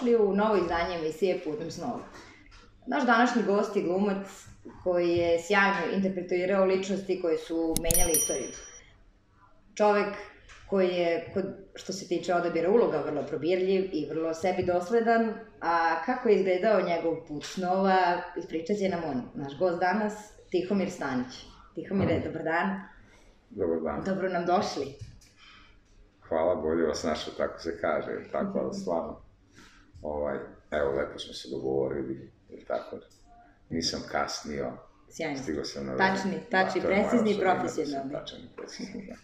dobrodošli u novo izdanje emisije Putem snova. Naš današnji gost je glumac koji je sjajno interpretirao ličnosti koje su menjale istoriju. Čovek koji je, kod, što se tiče odabira uloga, vrlo probirljiv i vrlo sebi dosledan, a kako je izgledao njegov put snova, ispričat će nam on, naš gost danas, Tihomir Stanić. Tihomire, dobar dan. Dobar dan. Dobro nam došli. Hvala, bolje vas našao, tako se kaže, tako, ali stvarno, ovaj, evo, lepo smo se dogovorili, ili tako, nisam kasnio, Sjajno. stigao sam na vreme. Tačni, tačni, Da, to je moja precizni da profesionalni. Precizni, da.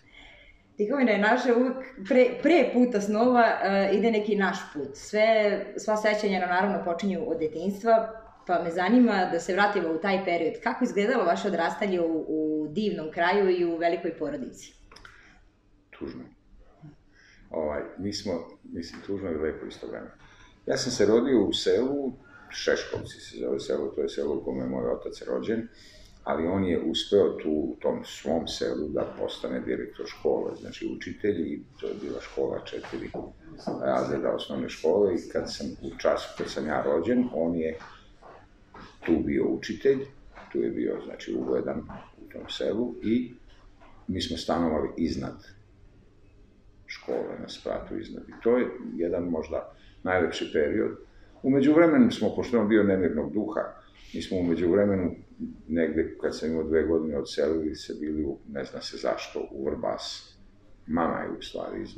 Tihomire, naše uvek pre, pre puta snova uh, ide neki naš put. Sve, sva sećanja nam naravno počinju od detinjstva, pa me zanima da se vratimo u taj period. Kako izgledalo vaše odrastanje u, u divnom kraju i u velikoj porodici? tužno. Ovaj, mi smo, mislim, tužno i lepo isto vreme. Ja sam se rodio u selu, Šeškovci se zove selo, to je selo u kome je moj otac rođen, ali on je uspeo tu u tom svom selu da postane direktor škole, znači učitelj i to je bila škola četiri razreda osnovne škole i kad sam u času kad sam ja rođen, on je tu bio učitelj, tu je bio znači ugledan u tom selu i mi smo stanovali iznad škole na spratu iznad. I to je jedan možda najlepši period. Umeđu vremenu smo, pošto on bio nemirnog duha, mi smo umeđu vremenu negde kad sam imao dve godine odselili se bili u, ne zna se zašto, u Vrbas. Mama je u stvari iz,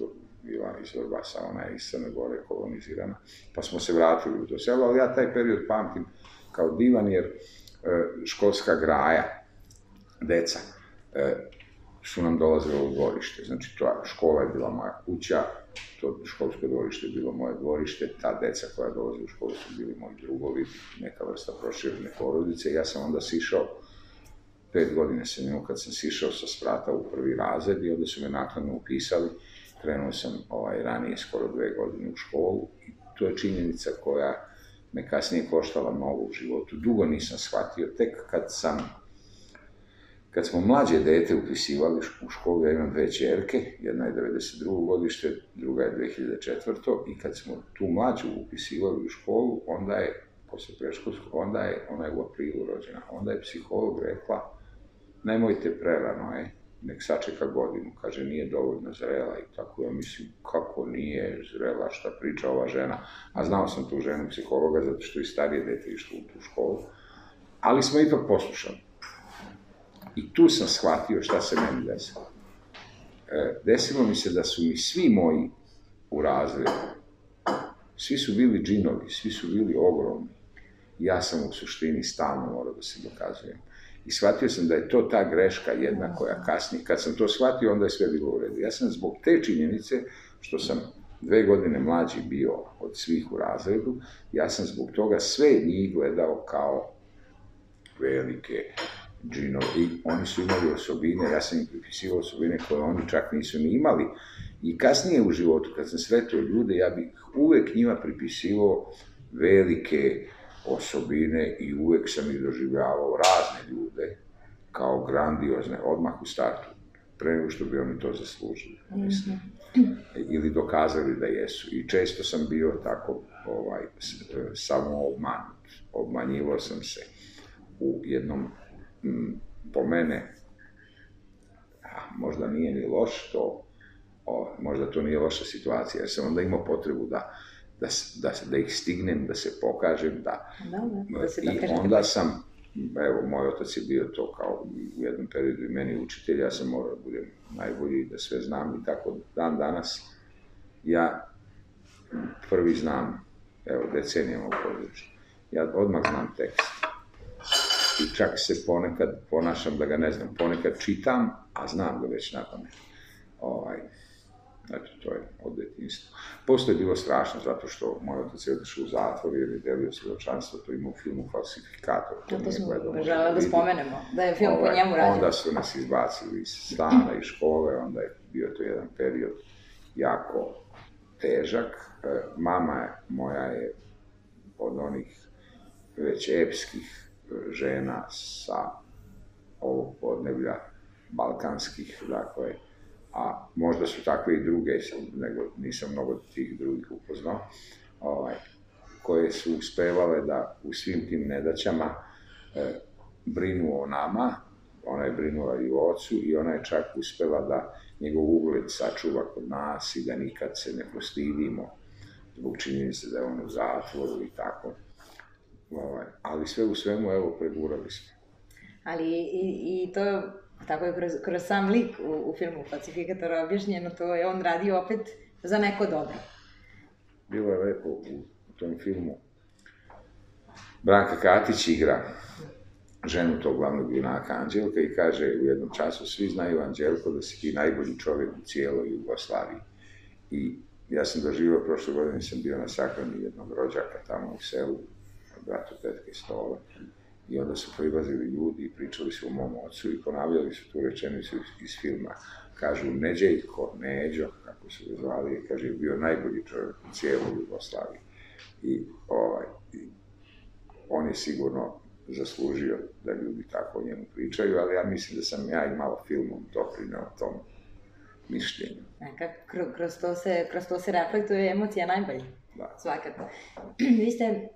bila iz Vrbasa, ona je iz Crne Gore kolonizirana, pa smo se vratili u to selo, ali ja taj period pamtim kao divan jer e, školska graja, deca, e, su nam dolazile u dvorište. Znači, to škola je bila moja kuća, to školsko dvorište je bilo moje dvorište, ta deca koja dolaze u školu su bili moji drugovi, neka vrsta proširene porodice. Ja sam onda sišao, pet godine sam imao kad sam sišao sa sprata u prvi razred i onda su me nakladno upisali. Krenuo sam ovaj, ranije skoro dve godine u školu i to je činjenica koja me kasnije koštala mnogo u životu. Dugo nisam shvatio, tek kad sam kad smo mlađe dete upisivali u školu, ja imam dve čerke, jedna je 92. godište, druga je 2004. I kad smo tu mlađu upisivali u školu, onda je, posle preškolskog, onda je, ona je u aprilu rođena, onda je psiholog rekla, nemojte prerano, je, nek sačeka godinu, kaže, nije dovoljno zrela i tako, ja mislim, kako nije zrela, šta priča ova žena, a znao sam tu ženu psihologa, zato što i starije dete išlo u tu školu, ali smo ipak poslušali. I tu sam shvatio šta se meni desilo. E, desilo mi se da su mi svi moji u razredu, svi su bili džinovi, svi su bili ogromni. Ja sam u suštini stalno morao da se dokazujem. I shvatio sam da je to ta greška jedna koja kasnije, kad sam to shvatio, onda je sve bilo u redu. Ja sam zbog te činjenice, što sam dve godine mlađi bio od svih u razredu, ja sam zbog toga sve njih gledao kao velike džinovi. I oni su imali osobine, ja sam im pripisivao osobine koje oni čak nisu ni imali. I kasnije u životu, kad sam sretao ljude, ja bih uvek njima pripisivao velike osobine i uvek sam ih doživljavao razne ljude kao grandiozne, odmah u startu, pre nego što bi oni to zaslužili, mislim. Ili dokazali da jesu. I često sam bio tako ovaj, samo obmanut. Obmanjivao sam se u jednom po mene, možda nije ni loš to, o, možda to nije loša situacija, jer sam onda imao potrebu da, da, da, da ih stignem, da se pokažem, da... Da, da, da se I onda sam, evo, moj otac je bio to kao u jednom periodu i meni učitelj, ja sam morao da budem najbolji, da sve znam i tako dan danas. Ja prvi znam, evo, decenijama u području, ja odmah znam tekst i čak se ponekad ponašam da ga ne znam, ponekad čitam, a znam ga već na pamet. Ovaj, eto, to je od detinjstva. Posto je bilo strašno, zato što moj otac je otišao u zatvor jer je delio svjedočanstvo, to ima u filmu Falsifikator. To, to smo gledao, može žele da spomenemo, da je film po Ovaj, njemu rađen. Onda su nas izbacili iz stana i škole, onda je bio to jedan period jako težak. E, Mama moja je od onih već epskih žena sa ovog podneblja balkanskih, dakle, a možda su takve i druge, nego nisam mnogo tih drugih upoznao, ovaj, koje su uspevale da u svim tim nedaćama e, brinu o nama, ona je brinula i o ocu i ona je čak uspela da njegov ugled sačuva kod nas i da nikad se ne postidimo zbog činjenice da je on u zatvoru i tako. Ovaj, ali sve u svemu, evo, pregurali smo. Ali i, i to, tako je kroz, kroz sam lik u, u filmu Pacifikatora objašnjeno, to je on radio opet za neko dobro. Bilo je lepo u, u tom filmu. Branka Katić igra ženu tog glavnog junaka Anđelka i kaže u jednom času svi znaju Anđelko da si ti najbolji čovjek u cijeloj Jugoslaviji. I ja sam doživio, prošle godine sam bio na sahrani jednog rođaka tamo u selu, bratu tetke Stola. I onda su prilazili ljudi i pričali su o mom ocu i ponavljali su tu rečenicu iz filma. Kažu, Neđeljko, Neđo, kako su ga zvali, kaže, bio najbolji čovjek u cijeloj Jugoslaviji. I, ovaj, i on je sigurno zaslužio da ljudi tako o njemu pričaju, ali ja mislim da sam ja i malo filmom doprineo tom mišljenju. Neka, kroz, to se, kroz to se reflektuje emocija najbolje. Da. Svakako. Vi ste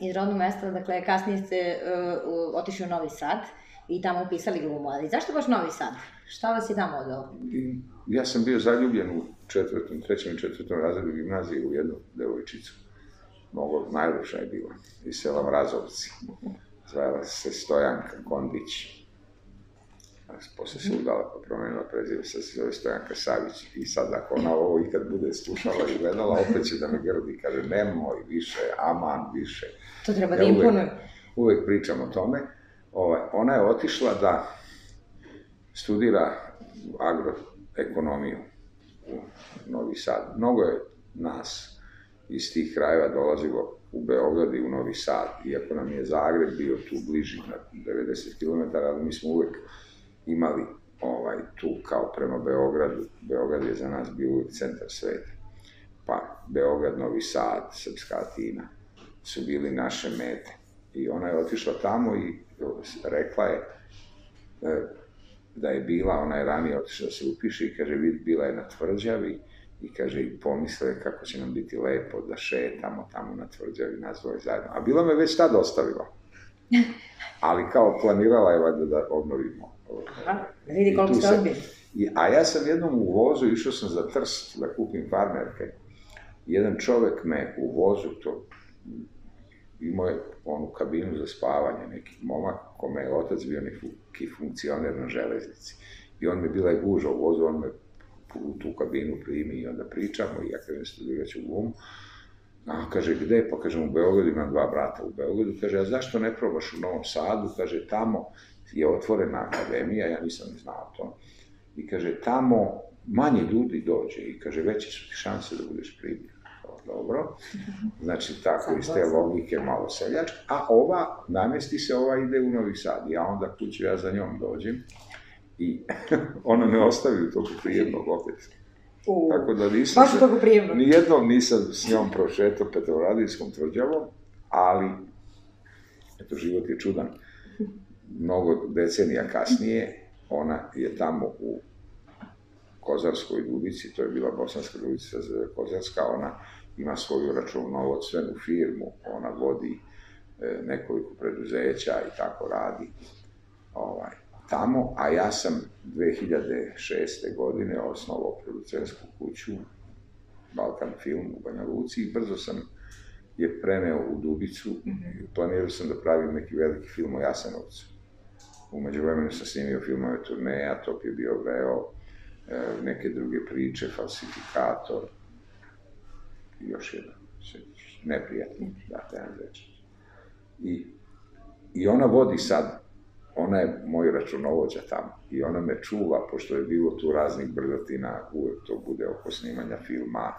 iz rodnog mesta, dakle, kasnije ste uh, otišli u Novi Sad i tamo upisali glumu, ali zašto baš Novi Sad? Šta vas je tamo odao? Ja sam bio zaljubljen u četvrtom, trećem i četvrtom razredu gimnazije u jednu devojčicu. Mnogo najlepša je bila, iz sela Mrazovci. Zvala se Stojanka Kondić. Posle se udala promenila prezive, sad se zove Stojanka Savić. I sad ako ona ovo ikad bude slušala i gledala, opet će da me grdi. Kaže, nemoj više, aman više. To treba ja da imponuje. Uvek, uvek pričam o tome. Ovaj, ona je otišla da studira agroekonomiju u Novi Sad. Mnogo je nas iz tih krajeva dolazilo u Beograd i u Novi Sad, iako nam je Zagreb bio tu bliži na 90 km, ali mi smo uvek imali ovaj, tu kao prema Beogradu. Beograd je za nas bio centar sveta. Pa Beograd, Novi Sad, Srpska Atina su bili naše mete. I ona je otišla tamo i rekla je e, da je bila, ona je ranije otišla da se upiše i kaže, bila je na tvrđavi i kaže, i pomisle kako će nam biti lepo da šetamo tamo na tvrđavi, nas dvoje zajedno. A bila me već tad ostavila. Ali kao planirala je valjda da obnovimo. Aha, da vidi koliko ste odbili. I, a ja sam jednom u vozu, išao sam za Trst da kupim farmerke. Jedan čovek me u vozu, to imao je onu kabinu za spavanje, neki momak, kome je otac bio neki funkcioner na železnici. I on mi bila je guža u vozu, on me u tu kabinu primi i onda pričamo i ja kažem studirat ću glumu. A kaže, gde? Pa kažem, u Beogradu imam dva brata u Beogradu. Kaže, a zašto ne probaš u Novom Sadu? Kaže, tamo je otvorena akademija, ja nisam ni znao to. I kaže, tamo manje ljudi dođe i kaže, veće su ti šanse da budeš primljen. Dobro. Znači, tako iz te logike malo seljač. A ova, namesti se, ova ide u Novi Sad. Ja onda kuću, ja za njom dođem i ona me ostavi u toku prijemnog opet. U, Tako da nisam baš u toku prijemnog. Nijednom nisam s njom prošetao Petrovaradijskom tvrđavom, ali eto, život je čudan. Mnogo decenija kasnije, ona je tamo u Kozarskoj dubici, to je bila Bosanska dubica za Kozarska, ona ima svoju računovodstvenu firmu, ona vodi e, nekoliko preduzeća i tako radi. Ovaj, tamo, a ja sam 2006. godine osnovao producentsku kuću Balkan Film u Banja Luci i brzo sam je preneo u Dubicu mm -hmm. i planirao sam da pravim neki veliki film o Jasenovcu. Umeđu vremenu sam snimio filmove turneja, Top je bio vreo, e, neke druge priče, Falsifikator i još jedan, neprijatni, da, jedan reći. I, I ona vodi sad ona je moj računovođa tamo i ona me čuva, pošto je bilo tu raznih brdatina, uvek to bude oko snimanja filma,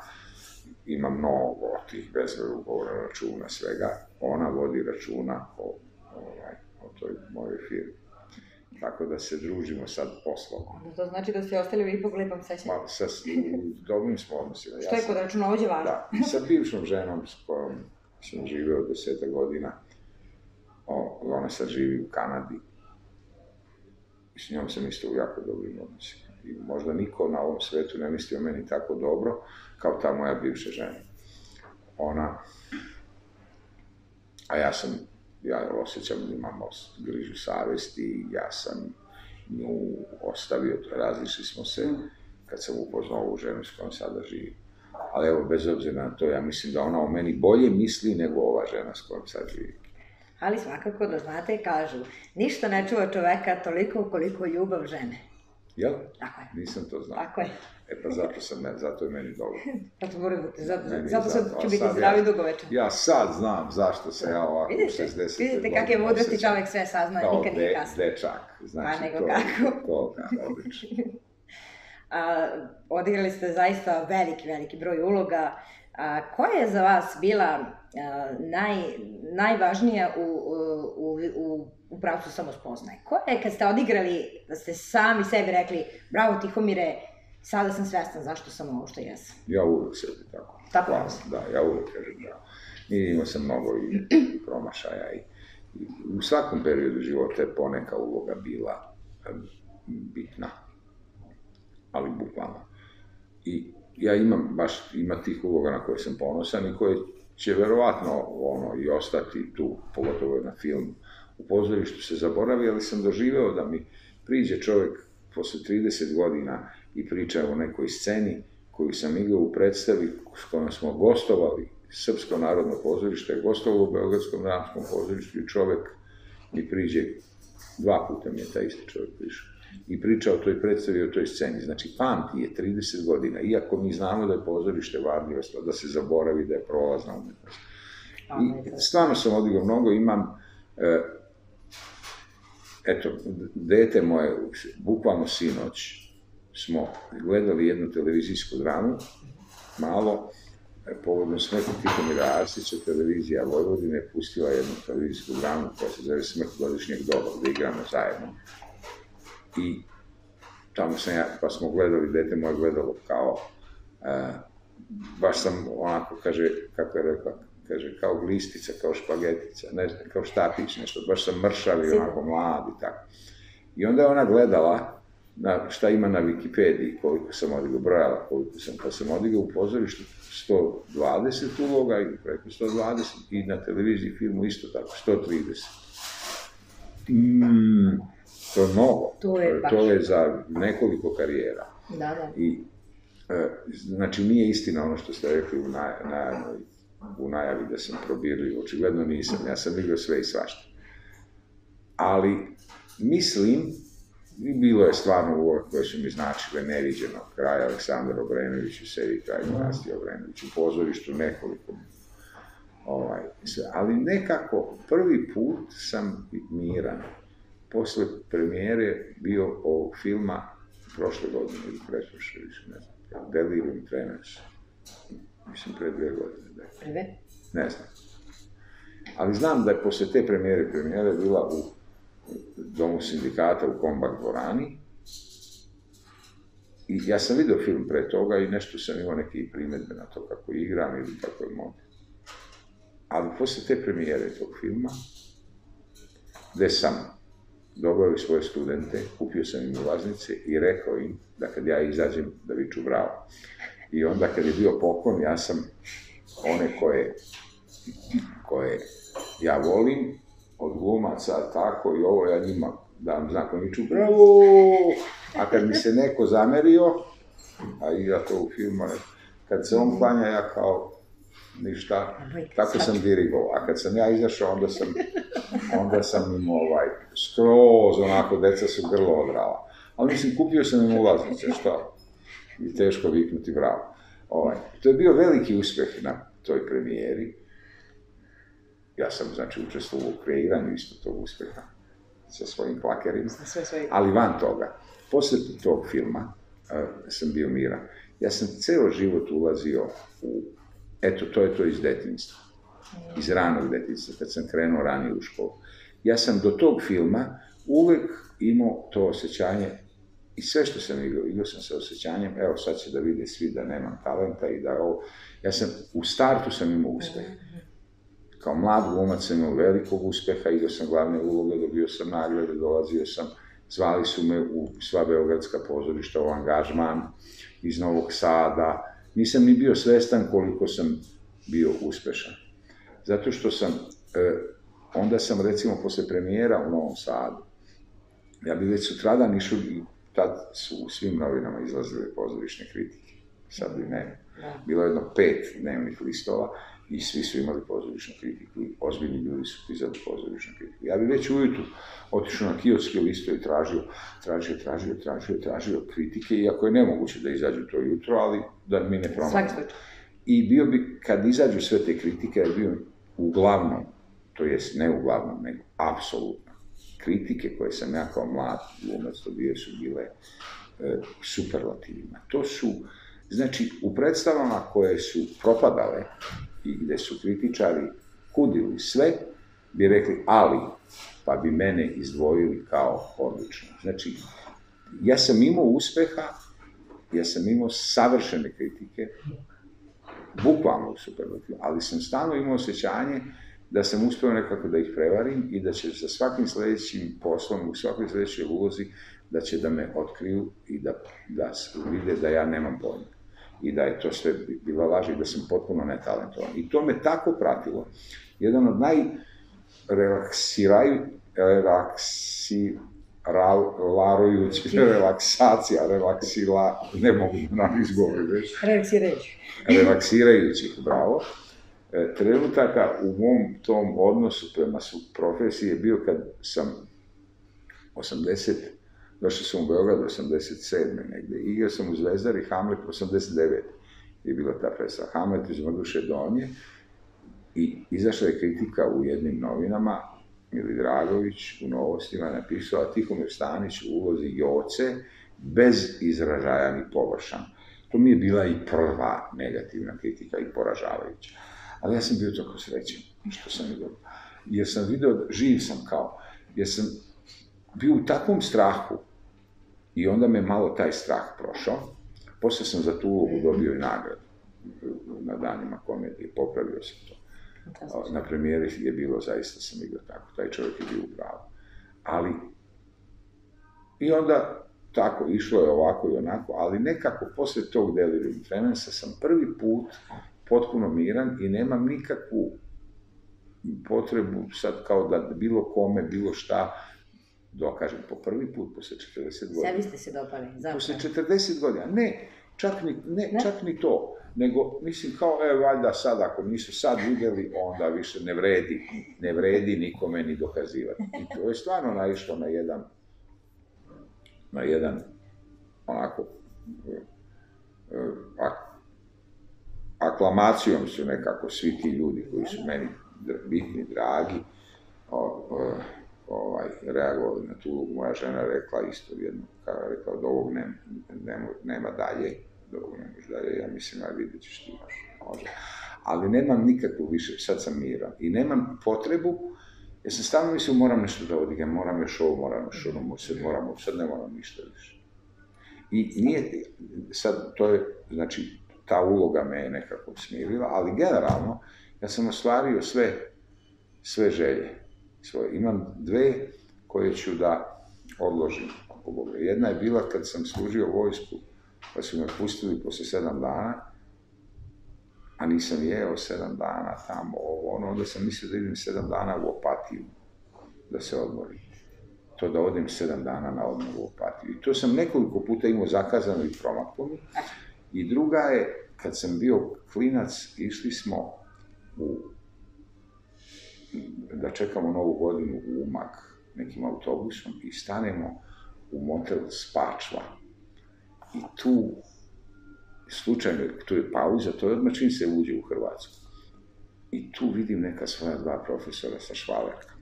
ima mnogo tih bezvoj ugovora, računa, svega, ona vodi računa o, ovaj, o toj mojoj firmi. Tako da se družimo sad poslovno. To znači da ste ostali u ipak lepom sećanju? Ma, sa, dobrim smo odnosima. Što je kod računovođe važno? Da, sa bivšom ženom s kojom sam živeo deseta godina, o, ona sad živi u Kanadi, I s njom sam isto u jako dobrim odnosima. I možda niko na ovom svetu ne misli o meni tako dobro kao ta moja bivša žena. ona, a ja sam, ja osjećam da imam grižu savesti, ja sam nju ostavio, različili smo se kad sam upoznao ovu ženu s kojom sada živim. Ali evo, bez obzira na to, ja mislim da ona o meni bolje misli nego ova žena s kojom sad živim. Ali svakako da znate, kažu, ništa ne čuva čoveka toliko koliko ljubav žene. Jel? Tako je. Nisam to znao. Tako je. E pa zato sam, zato je meni dobro. zato moram da zato, Meni zato, zato, a ću biti zdravi ja- dugovečan. Ja sad znam zašto se ja ovako Vidite, u 60. vidite kakve godina mudrosti čovek sve sazna, kao nikad nije kasno. dečak. Znači, Pa nego to, kako. To, kako, odlično. A, odigrali ste zaista veliki, veliki broj uloga. A, koja je za vas bila naj, najvažnija u, u, u, u, pravcu samospoznaje? Koja je kad ste odigrali, da ste sami sebi rekli, bravo Tihomire, sada sam svestan zašto sam ovo što jesam? Ja uvek sebi tako. Tako je. Da, ja uvek kažem da. I imao sam mnogo i promašaja i, i u svakom periodu života je poneka uloga bila bitna. Ali bukvalno. I ja imam baš, ima tih uloga na koje sam ponosan i koje će verovatno ono, i ostati tu, pogotovo na filmu. U pozorištu se zaboravi, ali sam doživeo da mi priđe čovjek posle 30 godina i priča o nekoj sceni koju sam igrao u predstavi s kojom smo gostovali. Srpsko narodno pozorište je gostovalo u Beogradskom dramskom pozorištu i čovek mi priđe, dva puta mi je taj isti čovjek prišao, i priča o toj predstavi, o toj sceni. Znači, pamti je 30 godina, iako mi znamo da je pozorište varljivost, da se zaboravi da je prolazna umetnost. I stvarno sam odigrao mnogo, imam, e, eto, dete moje, bukvalno sinoć, smo gledali jednu televizijsku dramu, malo, e, povodom smrti Tihomira Arsića, televizija Vojvodine je pustila jednu televizijsku dramu koja se zove Smrt godišnjeg doba, gde igramo zajedno. I tamo sam ja, pa smo gledali, dete moje gledalo kao, e, baš sam onako, kaže, kako je rekla, kaže, kao glistica, kao špagetica, ne znam, kao štapić, nešto, baš sam mršav i onako mlad i tako. I onda je ona gledala na, šta ima na Wikipediji, koliko sam odigrao, brojala koliko sam, pa sam odigrao u pozorištu 120 uloga ili preko 120 i na televiziji filmu isto tako, 130. Mm, to je mnogo. To je baš. to je za nekoliko karijera. Da, da. I, e, znači, nije istina ono što ste rekli u, naj, najavnoj, u najavi da sam probirljiv. Očigledno nisam. Ja sam igrao sve i svašta. Ali, mislim, i bilo je stvarno uloga koje su mi značile neviđeno. Kraj Aleksandar Obrenović u seriji Kraj Dinastije Obrenović. U pozorištu nekoliko ovaj, ali nekako prvi put sam miran posle premijere bio ovog filma prošle godine ili pretprošle, više ne znam, Delirium Tremens. Mislim, pre dvije godine, da. Prve? Ne znam. Ali znam da je posle te premijere, premijera je bila u Domu sindikata u Kombak dvorani. I ja sam video film pre toga i nešto sam imao neke primedbe na to kako igram ili kako je mogu. Ali posle te premijere tog filma, gde sam doveo svoje studente, kupio sam im ulaznice i rekao im da kad ja izađem da viču bravo. I onda kad je bio poklon, ja sam one koje, koje ja volim, od glumaca, tako i ovo, ja njima dam znak, oni viču bravo! A kad mi se neko zamerio, a igra to u filmu, kad se on klanja, ja kao ništa, tako sam dirigovao. A kad sam ja izašao, onda sam, onda sam im ovaj, skroz, onako, deca su grlo odrala. Ali mislim, kupio sam im ulaznice, što? I teško viknuti bravo. Ovaj, to je bio veliki uspeh na toj premijeri. Ja sam, znači, učestvovao u kreiranju isto tog uspeha sa svojim plakerima. Ali van toga, posle tog filma uh, sam bio miran. Ja sam ceo život ulazio u, eto, to je to iz detinjstva. Iz ranog detinjstva, kad sam krenuo ranije u školu. Ja sam do tog filma uvek imao to osjećanje i sve što sam igrao, igrao sam sa osjećanjem, evo sad će da vide svi da nemam talenta i da ovo, ja sam, u startu sam imao uspeh. Kao mlad glumac sam imao velikog uspeha, igrao sam glavne uloge, dobio sam nagrade, dolazio sam, zvali su me u sva beogradska pozorišta, u angažman iz Novog Sada. Nisam ni bio svestan koliko sam bio uspešan. Zato što sam, e, onda sam recimo posle premijera u Novom Sadu, ja bi već sutradan išao i tad su u svim novinama izlazile pozorišne kritike. Sad bi ne. Da. Bilo je jedno pet dnevnih listova i svi su imali pozorišnu kritiku i ozbiljni ljudi su pisali pozorišnu kritiku. Ja bi već ujutru otišao na kiotski listo i tražio, tražio, tražio, tražio, tražio kritike, iako je nemoguće da izađu to jutro, ali da mi ne slučaj. I bio bi, kad izađu sve te kritike, ja bi bio uglavnom, to jest ne uglavnom, nego apsolutno, kritike koje sam ja kao mlad glumac dobio su bile e, superlativima. To su, znači, u predstavama koje su propadale i gde su kritičari kudili sve, bi rekli ali, pa bi mene izdvojili kao odlično. Znači, ja sam imao uspeha, ja sam imao savršene kritike, bukvalno u superlativu, ali sam stalno imao osjećanje da sam uspeo nekako da ih prevarim i da će sa svakim sledećim poslom, u svakoj sledećoj ulozi, da će da me otkriju i da, da vide da ja nemam pojma. I da je to sve bi- bila laž i da sam potpuno netalentovan. I to me tako pratilo. Jedan od najrelaksiraju, relaksi, larujući, relaksacija, relaksila, ne mogu da nam izgovorim već, Reaksi reći. relaksirajućih, bravo, e, trenutaka u mom tom odnosu prema su profesiji je bio kad sam 80, došao sam u Beograd 87. negde, igrao sam u Zvezdari Hamlet 89. je bila ta predstava. Hamlet iz Mrduše Donje i izašla je kritika u jednim novinama, Mili Dragović u novostima napisao, a Tihomir Stanić u ulozi Joce bez izražaja ni površan. To mi je bila i prva negativna kritika i poražavajuća. Ali ja sam bio tako srećan što sam vidio. Jer sam video, živ sam kao, jer sam bio u takvom strahu i onda me malo taj strah prošao. Posle sam za tu ulogu dobio i nagradu na danima komedije, popravio sam to. Fantastično. Na premijeri je bilo, zaista sam igrao tako, taj čovjek je bio u pravu. Ali, i onda tako, išlo je ovako i onako, ali nekako posle tog delirium tremensa sam prvi put potpuno miran i nemam nikakvu potrebu sad kao da bilo kome, bilo šta dokažem po prvi put posle 40 godina. Sebi ste se dopali. Zašto? Posle 40 godina, ne, čak ni, ne, Ne? čak ni to, nego mislim kao, e, valjda sad, ako nisu sad vidjeli, onda više ne vredi, ne vredi nikome ni dokazivati. I to je stvarno naišlo na jedan, na jedan, onako, e, e, ak- aklamacijom su nekako svi ti ljudi koji su meni dr- bitni, dragi, o, o, ovaj, reagovali na tu. Moja žena rekla isto jedno, kada je rekla, od ovog ne, nema, nema dalje, od ovog ne dalje, ja mislim, aj vidjet ćeš ti još, može. Ali nemam nikakvu više, sad sam miran i nemam potrebu, jer sam stalno mislio moram nešto da odigram, moram još ovo, moram još ono, sad moram, sad ne moram ništa više. I nije, sad to je, znači, ta uloga me je nekako smirila, ali generalno, ja sam ostvario sve, sve želje svoje. Imam dve koje ću da odložim, ako Boga. Jedna je bila kad sam služio vojsku, pa su me pustili posle sedam dana, a nisam jeo sedam dana tamo, ovo, ono, onda sam mislio da idem sedam dana u opatiju, da se odmorim. To da odem sedam dana na odmor u opatiju. I to sam nekoliko puta imao zakazano i promaklo mi. I druga je, kad sam bio klinac, išli smo u, da čekamo novu godinu u Umag nekim autobusom i stanemo u motel Spačva. I tu, slučajno, tu je pauza, to je odmah čim se uđe u Hrvatsku. I tu vidim neka svoja dva profesora sa švalerkama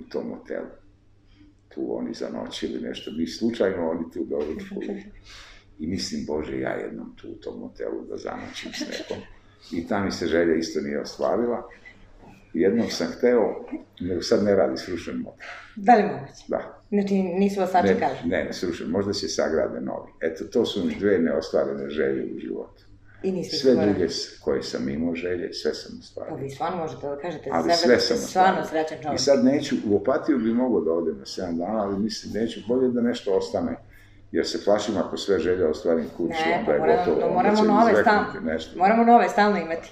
u tom motelu. Tu oni zanoćili nešto, mi slučajno oni tu doručkuju. I mislim, Bože, ja jednom tu u tom motelu da zanoćim s nekom. I ta mi se želja isto nije ostvarila. Jednom sam hteo, nego sad ne radi srušen motel. Da li moguće? Da, Znači, nisu vas ne, sačekali? ne, ne srušen, možda se sagrade novi. Eto, to su mi dve neostvarene želje u životu. I niste Sve izgovorili. druge koje sam imao želje, sve sam Pa ostvario. vi stvarno možete da kažete za Ali sebe sve da sam stvarno ostvario. srećan I čovjek. sad neću, u opatiju bi mogao da odem na 7 dana, ali mislim, neću, bolje da nešto ostane. Jer se plašim ako sve želje ostvarim kući, Ne, onda pa je moramo, gotovo. no, onda moramo će nove stalno. Nešto. Moramo nove stalno imati.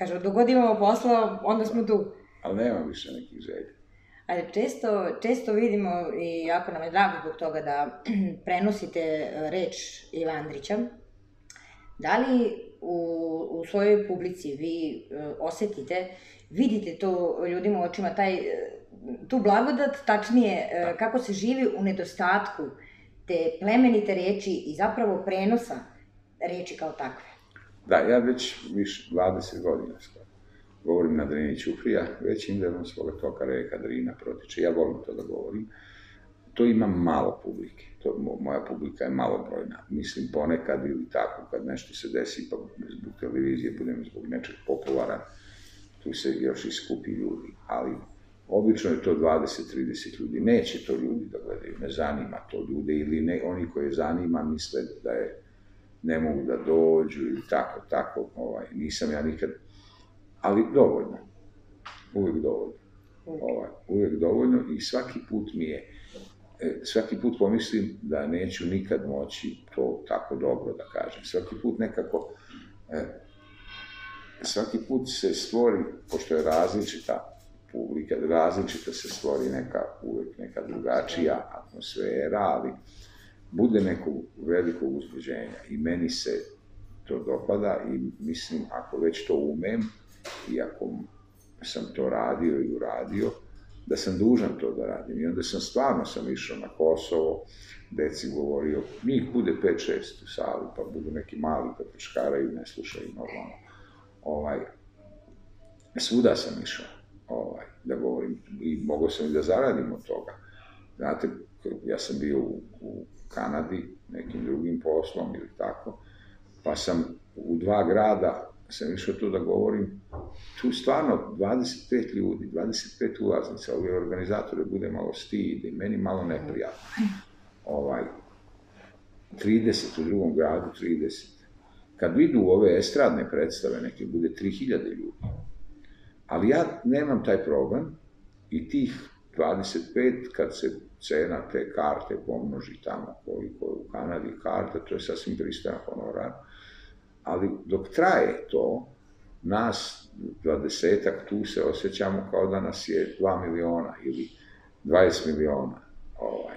Kaže, dok god imamo posla, onda smo tu. Ali nema više nekih želja. Ali često, često vidimo, i jako nam je drago zbog toga da prenosite e, reč Iva Andrića, da li u, u svojoj publici vi uh, osetite, vidite to ljudima u očima, taj, e, tu blagodat, tačnije, uh, kako se živi u nedostatku te plemenite reči i zapravo prenosa reči kao takve? Da, ja već više 20 godina skoro govorim na Drini Ćufrija, već indevnom svoga toka reka Drina protiče. Ja volim to da govorim. To ima malo publike. To, moja publika je malobrojna. Mislim ponekad ili tako, kad nešto se desi, pa zbog televizije budem zbog nečeg popularan, tu se još iskupi ljudi. Ali obično je to 20-30 ljudi. Neće to ljudi da gledaju, ne zanima to ljude ili ne, oni koje zanima misle da je ne mogu da dođu ili tako, tako, ovaj, nisam ja nikad ali dovoljno. Uvijek dovoljno. Ovaj, uvijek dovoljno i svaki put mi je, e, svaki put pomislim da neću nikad moći to tako dobro da kažem. Svaki put nekako, e, svaki put se stvori, pošto je različita publika, različito se stvori neka, uvijek neka drugačija atmosfera, ali bude nekog velikog uzbuđenja i meni se to dopada i mislim, ako već to umem, iako sam to radio i uradio, da sam dužan to da radim. I onda sam stvarno sam išao na Kosovo, deci govorio, njih bude 5-6 u sali, pa budu neki mali pa prčkaraju, ne slušaju normalno. Ovaj, svuda sam išao ovaj, da govorim i mogao sam i da zaradim od toga. Znate, ja sam bio u, u Kanadi nekim drugim poslom ili tako, pa sam u dva grada sam išao tu da govorim, tu stvarno 25 ljudi, 25 ulaznica, ovi organizatori bude malo stid i meni malo neprijatno. Ovaj, 30 u drugom gradu, 30. Kad vidu ove estradne predstave, neke bude 3000 ljudi. Ali ja nemam taj problem i tih 25, kad se cena te karte pomnoži tamo koliko je u Kanadi karta, to je sasvim pristojan honorar ali dok traje to, nas dvadesetak tu se osjećamo kao da nas je 2 miliona ili 20 miliona. Ovaj,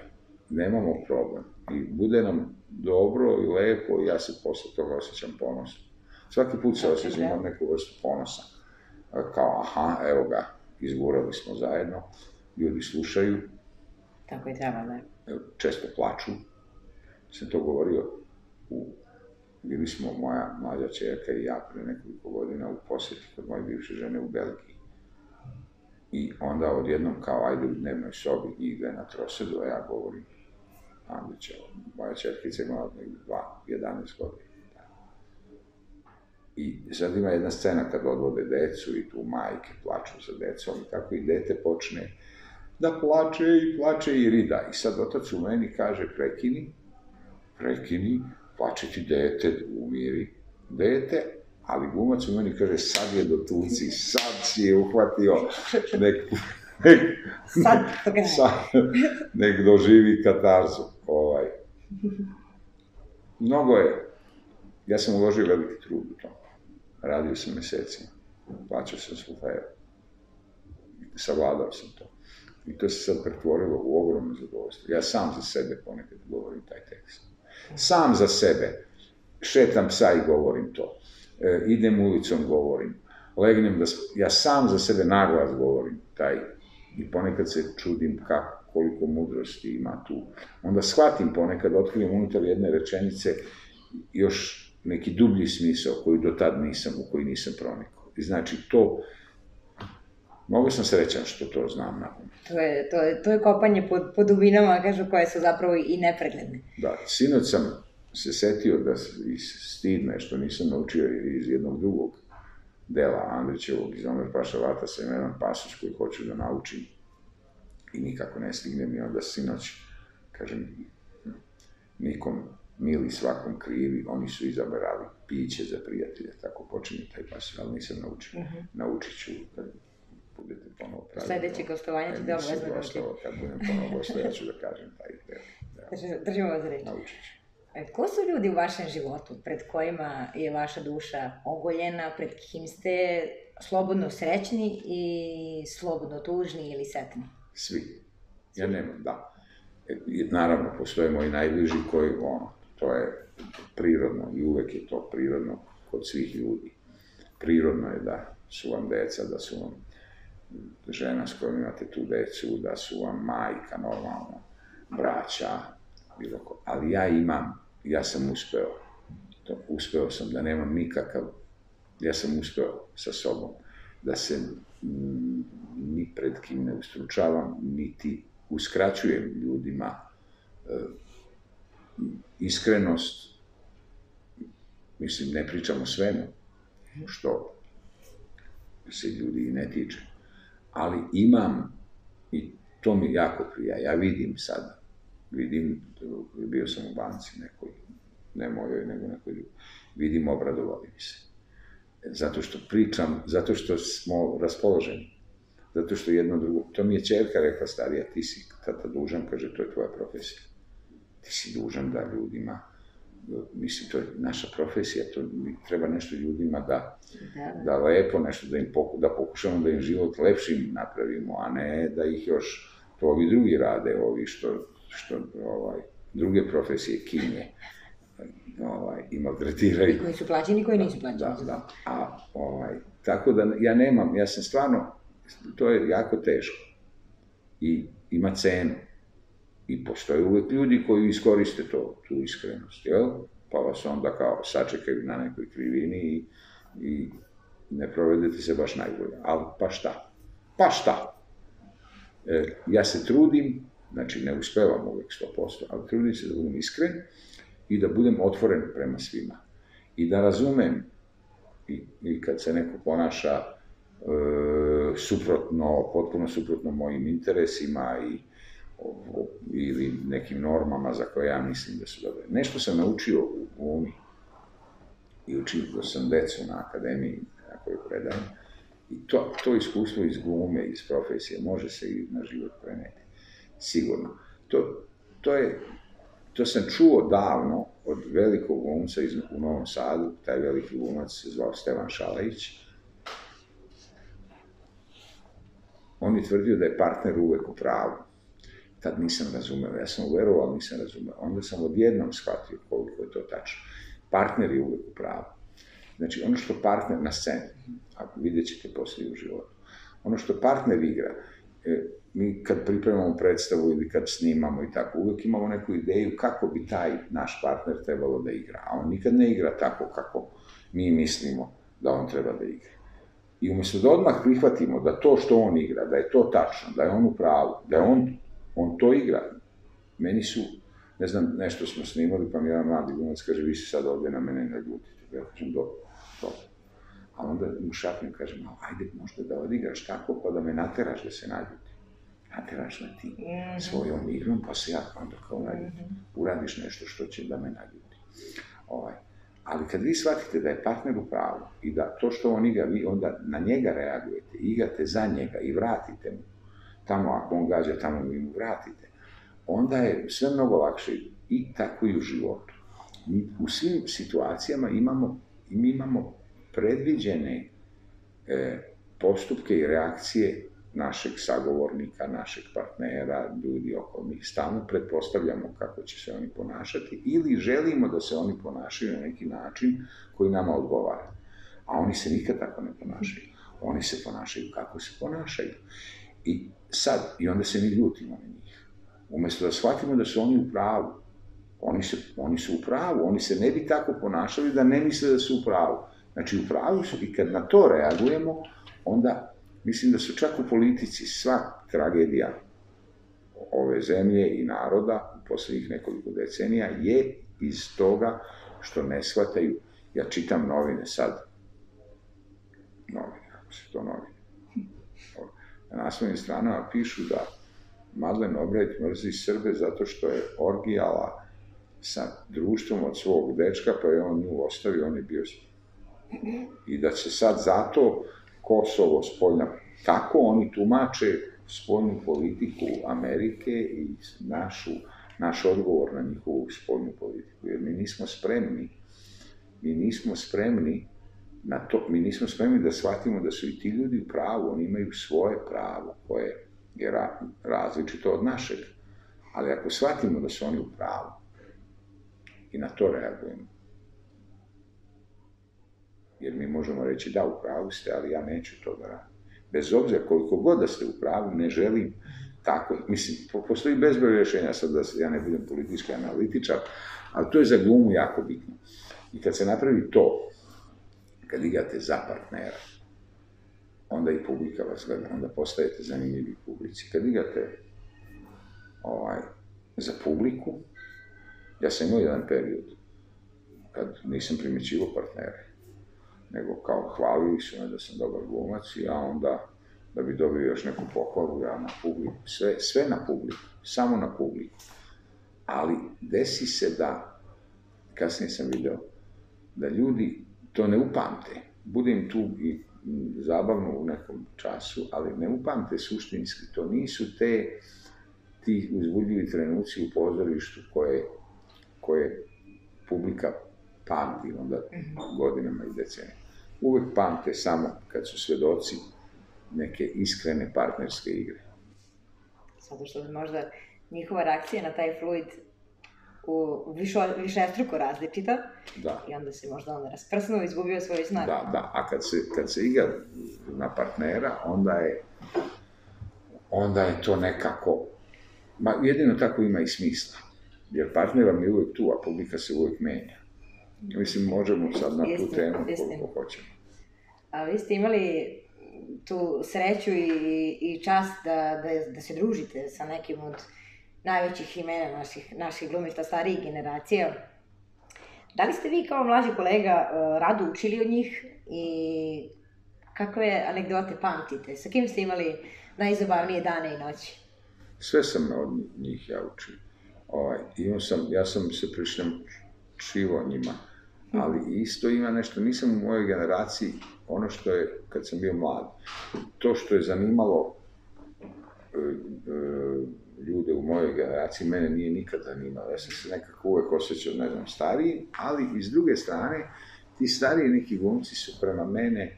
nemamo problem. I bude nam dobro i lepo i ja se posle toga osjećam ponosno. Svaki put se osjećam od neku vrstu ponosa. Kao, aha, evo ga, izgurali smo zajedno, ljudi slušaju. Tako i treba, da. Često plaču. Sam to govorio u bili smo moja mlađa čerka i ja pre nekoliko godina u posjeti kod moje bivše žene u Belgiji. I onda odjednom kao ajde u dnevnoj sobi njih dve na trosedu, a ja govorim Andrića, moja čerkica imala negdje 11 godina. I sad ima jedna scena kad odvode decu i tu majke plaču za decom i tako i dete počne da plače i plače i rida. I sad otac u meni kaže prekini, prekini, plače ti dete, umiri dete, ali glumac u meni kaže, sad je do tuci, sad si je uhvatio nek, nek, sad, sad, nek doživi katarzu. Ovaj. Mnogo je, ja sam uložio veliki trud u to. Radio sam mesecima, plaćao sam feru. Savladao sam to. I to se sad pretvorilo u ogromno zadovoljstvo. Ja sam za sebe ponekad govorim taj tekst. Sam za sebe. Šetam psa i govorim to. E, idem ulicom, govorim. Legnem da... Ja sam za sebe naglas govorim taj. I ponekad se čudim kako, koliko mudrosti ima tu. Onda shvatim ponekad, otkrijem unutar jedne rečenice još neki dublji smisao koji do tad nisam, u koji nisam pronikao. I znači to, mogu sam srećan što to znam na To je, to je, to je kopanje po, po dubinama, kažu, koje su zapravo i nepregledne. Da, sinoć sam se setio da iz stidne što nisam naučio iz jednog drugog dela Andrićevog iz Omer Paša Vata sa jedan pasoć koji hoću da naučim i nikako ne stignem i onda sinoć, kažem, nikom mili svakom krivi, oni su izabrali piće za prijatelje, tako počinje taj pasoć, ali nisam naučio. Uh mhm. -huh. Naučit ću kad budete ponovo pravili. Sledeće gostovanje ćete obavezno naučiti. Kad budem ponovo gostovanje, ja ću da kažem taj deo. Držimo vas reći. Naučit ću. E, ko su ljudi u vašem životu pred kojima je vaša duša ogoljena, pred kim ste slobodno srećni i slobodno tužni ili setni? Svi. Ja nemam, da. E, naravno, postoje moji najbliži koji, ono, to je prirodno i uvek je to prirodno kod svih ljudi. Prirodno je da su vam deca, da su vam žena s kojom imate tu decu, da su vam majka, normalno, braća, bilo ko. Ali ja imam, ja sam uspeo, to, uspeo sam da nemam nikakav, ja sam uspeo sa sobom, da se ni pred kim ne ustručavam, niti uskraćujem ljudima e, iskrenost, mislim, ne pričam o svemu, što se ljudi ne tiče, ali imam, i to mi jako prija, ja vidim sad, vidim, bio sam u banci nekoj, ne mojoj, nego nekoj drugoj, vidim, obradovali mi se. Zato što pričam, zato što smo raspoloženi. Zato što jedno drugo, to mi je čerka rekla starija, ti si tata dužan, kaže, to je tvoja profesija. Ti si dužan da ljudima, mislim, to je naša profesija, to treba nešto ljudima da, da, da lepo, nešto da im poku, da pokušamo da im život lepšim napravimo, a ne da ih još, to ovi drugi rade, ovi što, što ovaj, druge profesije kinje, ovaj, i maltretiraju. I koji su plaćeni i koji nisu plaćeni. Da, da. A, ovaj, tako da ja nemam, ja sam stvarno, to je jako teško. I ima cenu. I postoje uvek ljudi koji iskoriste to, tu iskrenost, jel? Pa vas onda kao sačekaju na nekoj krivini i, i ne provedete se baš najbolje. Ali pa šta? Pa šta? E, ja se trudim, znači ne uspevam uvek 100%, ali trudim se da budem iskren i da budem otvoren prema svima. I da razumem i, i kad se neko ponaša e, suprotno, potpuno suprotno mojim interesima i ili nekim normama za koje ja mislim da su dobre. Nešto sam naučio u glumi i učio sam decu na akademiji na kojoj predajem i to, to iskustvo iz glume, iz profesije može se i na život preneti. Sigurno. To, to je To sam čuo davno od velikog glumca iz, u Novom Sadu, taj veliki glumac se zvao Stevan Šalajić. On je tvrdio da je partner uvek u pravu. Tad nisam razumeo, ja sam uverovao, ali nisam razumeo. Onda sam odjednom shvatio koliko je to tačno. Partner je uvek u pravu. Znači, ono što partner na sceni, ako vidjet ćete poslije u životu, ono što partner igra, e, mi kad pripremamo predstavu ili kad snimamo i tako, uvek imamo neku ideju kako bi taj naš partner trebalo da igra, a on nikad ne igra tako kako mi mislimo da on treba da igra. I umesto da odmah prihvatimo da to što on igra, da je to tačno, da je on u pravu, da je on, on to igra, meni su, ne znam, nešto smo snimali, pa mi jedan mladi glumac kaže, vi se sad ovde na mene ne ljutite. Ja kažem, dobro, dobro. A onda mu šapnem, kažem, ajde možda da odigraš tako, pa da me nateraš da se naljutim nateraš me ti mm -hmm. svojom igrom, pa se ja onda kao naljutim. Mm -hmm. Uradiš nešto što će da me naljuti. Ovaj. Ali kad vi shvatite da je partner u pravu i da to što on igra, vi onda na njega reagujete, igrate za njega i vratite mu, tamo ako on gađa, tamo vi mu vratite, onda je sve mnogo lakše i tako i u životu. Mi u svim situacijama imamo, mi imamo predviđene e, postupke i reakcije našeg sagovornika, našeg partnera, ljudi oko njih. Stalno pretpostavljamo kako će se oni ponašati ili želimo da se oni ponašaju na neki način koji nama odgovara. A oni se nikad tako ne ponašaju. Oni se ponašaju kako se ponašaju. I sad, i onda se mi ljutimo na njih. Umesto da shvatimo da su oni u pravu, oni, se, oni su u pravu, oni se ne bi tako ponašali da ne misle da su u pravu. Znači, u pravu su i kad na to reagujemo, onda Mislim da su čak u politici sva tragedija ove zemlje i naroda u poslednjih nekoliko decenija je iz toga što ne shvataju. Ja čitam novine sad, novine, kako se to novine, na naslovnim stranama pišu da Madlen Obrajt mrzi Srbe zato što je orgijala sa društvom od svog dečka, pa je on nju ostavio, on je bio... I da će sad zato Kosovo, spoljna, kako oni tumače spoljnu politiku Amerike i našu, naš odgovor na njihovu spoljnu politiku, jer mi nismo spremni, mi nismo spremni na to, mi nismo spremni da shvatimo da su i ti ljudi u pravu, oni imaju svoje pravo, koje je ra različito od našeg. Ali ako shvatimo da su oni u pravu i na to reagujemo, jer mi možemo reći da, u pravu ste, ali ja neću to da radim. Bez obzira koliko god da ste u pravu, ne želim tako, mislim, postoji bezbroj rješenja, sad da ja ne budem politički analitičar, ali to je za glumu jako bitno. I kad se napravi to, kad igrate za partnera, onda i publika vas gleda, onda postajete zanimljivi publici. Kad igrate ovaj, za publiku, ja sam imao jedan period kad nisam primjećivo partnere, nego kao hvalili su me da sam dobar glumac i ja onda da bi dobio još neku pohvalu, ja na publiku, sve, sve na publiku, samo na publiku. Ali desi se da, kasnije sam video, da ljudi to ne upamte. Budem tu i zabavno u nekom času, ali ne upamte suštinski. To nisu te ti uzbudljivi trenuci u pozorištu koje, koje publika pamti onda godinama i decenijama. Uvek pamte samo kad su svedoci neke iskrene partnerske igre. Zato što možda njihova reakcija na taj fluid u višo, višestruko različita Da. i onda se možda on rasprsnuo i izgubio svoj znak. Da, da, a kad se, kad se igra na partnera, onda je, onda je to nekako, ma jedino tako ima i smisla, jer partner vam je uvijek tu, a publika se uvijek menja. Mislim, možemo sad na tu temu koliko hoćemo. A vi ste imali tu sreću i, i čast da, da, da se družite sa nekim od najvećih imena naših, naših glumista starijih generacija. Da li ste vi kao mlađi kolega eh, rado učili od njih i kakve anegdote pamtite? Sa kim ste imali najzabavnije dane i noći? Sve sam od njih ja učio. Ovaj, imao sam, ja sam se prišljamčivo njima, ali isto ima nešto, nisam u mojoj generaciji ono što je, kad sam bio mlad, to što je zanimalo e, e, ljude u mojoj generaciji, mene nije nikad zanimalo. Ja sam se nekako uvek osjećao, ne znam, stariji, ali iz druge strane, ti stariji neki glumci su prema mene,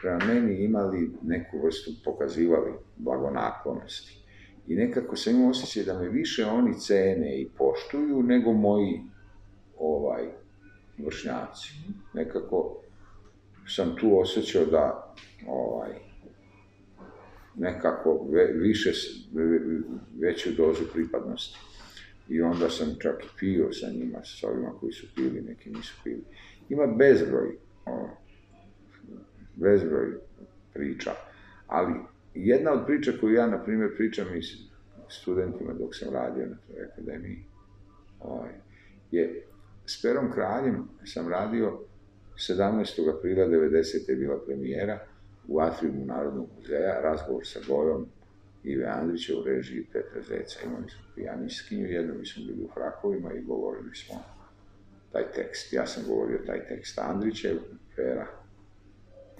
prema meni imali neku vrstu, pokazivali blagonaklonosti. I nekako sam imao osjećaj da me više oni cene i poštuju nego moji ovaj, vršnjaci. Nekako sam tu osjećao da ovaj, nekako više, veću dozu pripadnosti. I onda sam čak i pio sa njima, sa ovima koji su pili, neki nisu pili. Ima bezbroj, o, bezbroj priča, ali jedna od priča koju ja, na primjer, pričam i studentima dok sam radio na toj akademiji, ovaj, je s Perom Kraljem sam radio 17. aprila 90. je bila premijera u atriumu Narodnog muzeja, razgovor sa Gojom Ive Andrića u režiji Petra Zeca. Imali smo pijanistkinju, jedno mi smo bili u frakovima i govorili smo taj tekst. Ja sam govorio taj tekst Andrića, Pera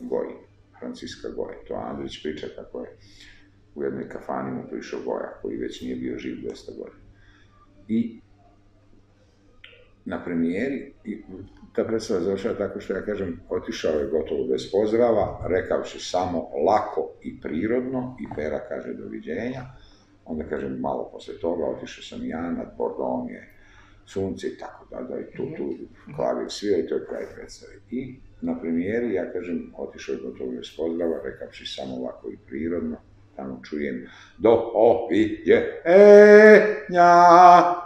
Goji, Franciska Goje. To Andrić priča kako je u jednoj kafani mu prišao Goja, koji već nije bio živ 200 godina. I na premijeri, i ta predstava završava tako što ja kažem, otišao je gotovo bez pozdrava, rekavši samo lako i prirodno, i Pera kaže doviđenja, onda kažem malo posle toga, otišao sam ja, nad Bordom je sunce i tako da, da i tu, tu klavir svira i to je kraj predstave. I na premijeri, ja kažem, otišao je gotovo bez pozdrava, rekavši samo lako i prirodno, tamo čujem do o i je e nja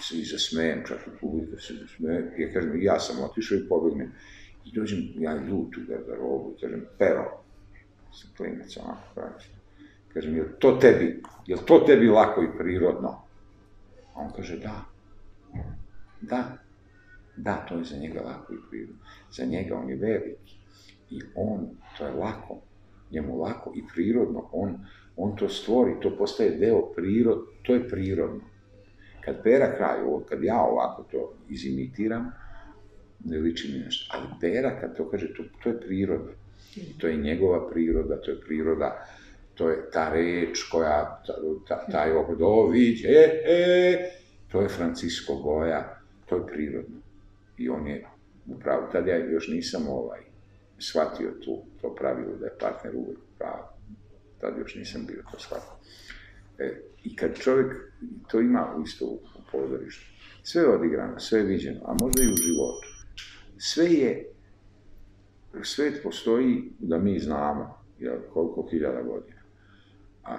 se i zasmejem, čak publika se zasmeje. Ja kažem, ja sam otišao i pobegnem. I dođem, ja ljut u garderobu, kažem, pero, sam klinac onako pravi. Kažem, jel to tebi, jel to tebi lako i prirodno? A on kaže, da. Da. Da, to je za njega lako i prirodno. Za njega on je veliki. I on, to je lako, njemu lako i prirodno. On, on to stvori, to postaje deo prirod, to je prirodno. Kad Pera kraj, ovo, kad ja ovako to izimitiram, ne liči mi nešto. Ali Pera kad to kaže, to, to je priroda. To je njegova priroda, to je priroda to je ta reč koja, ta, ta, taj doviđe, e, e, to je Francisco Goja, to je prirodno. I on je upravo, tad ja još nisam ovaj, shvatio tu, to pravilo da je partner uvek pravo. Tad još nisam bio to shvatio. E, I kad čovjek, to ima isto u, pozorištu, sve je odigrano, sve je viđeno, a možda i u životu. Sve je, svet postoji da mi znamo, jel, koliko hiljada godina. A,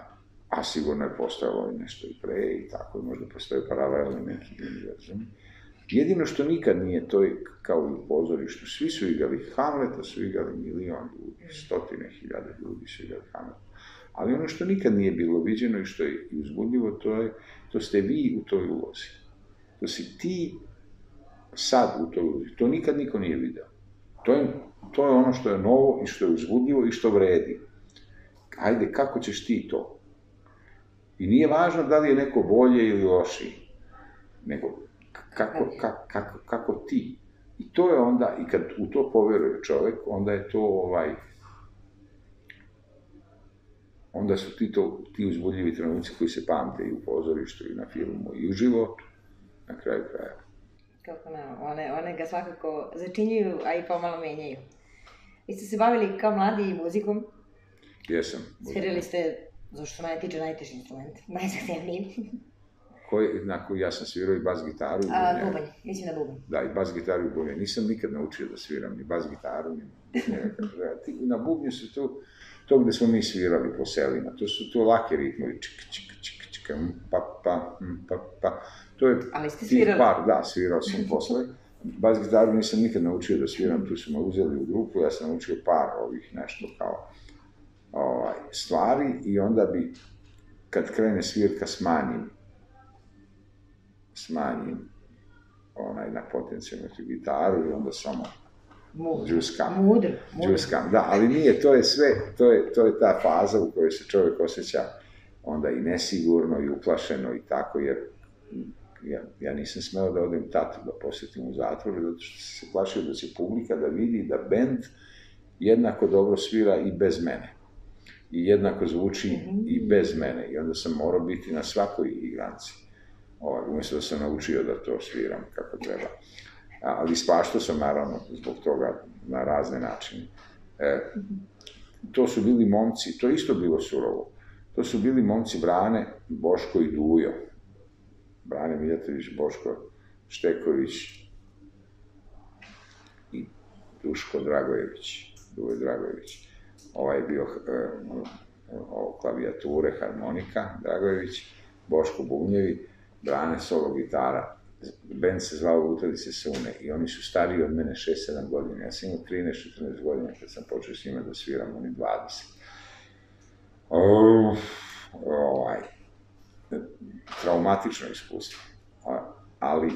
a sigurno je postojalo i nešto i pre i tako, možda postoje paralelni neki univerzum. Jedino što nikad nije, to je kao i u pozorištu, svi su igrali Hamleta, su igrali milion ljudi, stotine hiljada ljudi su igrali Hamleta. Ali ono što nikad nije bilo viđeno i što je uzbudljivo, to, je, to ste vi u toj ulozi. To si ti sad u toj ulozi. To nikad niko nije video. To je, to je ono što je novo i što je uzbudljivo i što vredi. Ajde, kako ćeš ti to? I nije važno da li je neko bolje ili lošiji, nego kako, kako, kako, kako ti. I to je onda, i kad u to poveruje čovek, onda je to ovaj, onda su ti, to, ti uzbudljivi trenuci koji se pamte i u pozorištu i na filmu i u životu, na kraju kraja. Kako ne, one, one ga svakako začinjuju, a i pomalo menjaju. Vi ste se bavili kao mladi muzikom? Jesam. Svirali ste, zašto se mene tiče, najteži instrument, najzahtevniji. Koji, na koji ja sam svirao i bas gitaru. I A, bubanj, mislim na bubanj. Da, i bas gitaru i bubanj. Nisam nikad naučio da sviram ni bas gitaru, ni, ni Na bubnju su tu, to gde smo mi svirali po selima, to su to lake ritmovi, čik, čik, čik, čik, pa, pa, pa, pa. To je Ali ste svirali? Par, da, svirao sam posle. Bas gitaru nisam nikad naučio da sviram, tu su me uzeli u grupu, ja sam naučio par ovih nešto kao ovaj, stvari i onda bi, kad krene svirka, smanjim smanjim onaj na potencijalnu gitaru i onda samo džuskam. Mudro. Džuskam, da, ali nije, to je sve, to je, to je ta faza u kojoj se čovjek osjeća onda i nesigurno i uplašeno i tako, jer ja, ja nisam smeo da odem tatu da posjetim u zatvoru, zato što se plašio da će publika da vidi da bend jednako dobro svira i bez mene. I jednako zvuči mm -hmm. i bez mene. I onda sam morao biti na svakoj igranci ovaj, umjesto da sam naučio da to sviram kako treba. Ali spašto sam naravno zbog toga na razne načine. E, to su bili momci, to isto bilo surovo. To su bili momci Brane, Boško i Dujo. Brane Mijatović, Boško Šteković i Duško Dragojević, Dujo Dragojević. Ovaj je bio e, klavijature, harmonika, Dragojević, Boško Bubnjevi, Brane solo gitara, band se zvao Lutali se sune i oni su stariji od mene 6-7 godina. Ja sam imao 13-14 godina kad sam počeo s njima da sviram, oni 20. Oh, ovaj, traumatično iskustvo. Ali,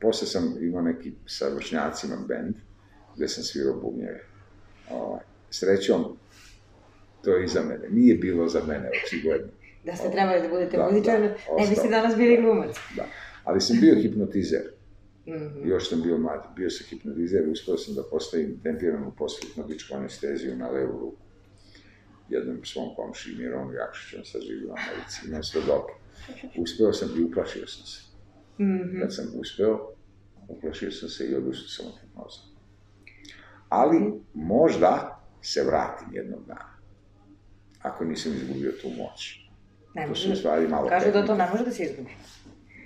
posle sam imao neki sa vršnjacima band, gde sam svirao bubnjeve. Ovaj, srećom, to je iza mene. Nije bilo za mene, očigledno da ste trebali da budete da, muzičar, da, ne biste danas bili glumac. Da, ali sam bio hipnotizer. Mm -hmm. Još sam bio mlad, bio sam hipnotizer i uspeo sam da postavim tempiranu posthipnotičku anesteziju na levu ruku. Jednom svom komši Mironu Jakšićom sa živi u Americi, imam sve dobro. Uspeo sam i uplašio sam se. Mm -hmm. Kad sam uspeo, uplašio sam se i odustao sam od hipnoza. Ali možda se vratim jednog dana, ako nisam izgubio tu moć. Ne može. To su stvari malo Kažu da to ne može da se izgubi.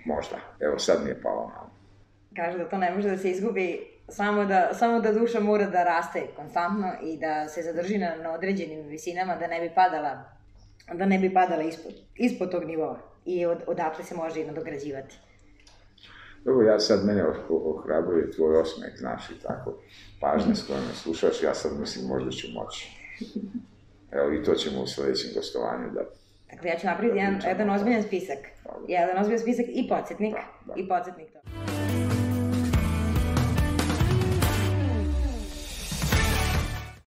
Možda. Evo, sad mi je palo malo. Kažu da to ne može da se izgubi, samo da, samo da duša mora da raste konstantno i da se zadrži na, na određenim visinama, da ne bi padala, da ne bi padala ispod, ispod tog nivoa. I od, odatle se može i nadograđivati. Dobro, ja sad mene ohrabruje tvoj osmeh, znaš i tako, pažnje s kojom me slušaš, ja sad mislim možda ću moći. Evo i to ćemo u sledećem gostovanju da Dakle, ja ću napraviti jedan, jedan ozbiljan spisak. Jedan ozbiljan spisak i podsjetnik. Da, da. I podsjetnik to.